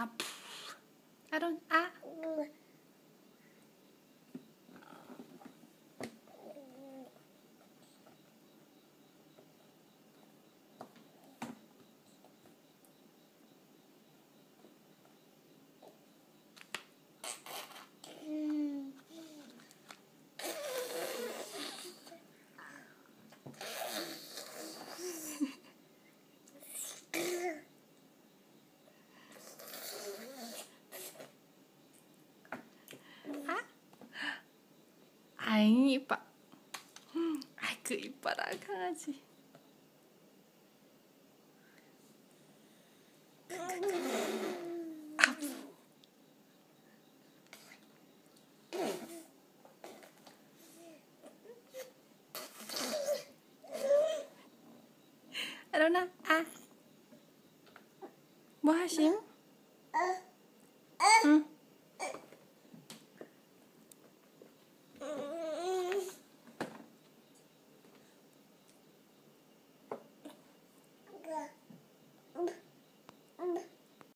Ah, I don't. Ah. Mm. Ai, Pak. Ai, keiparan 강아지. Arona, ah. Mau Hashim? Hmm.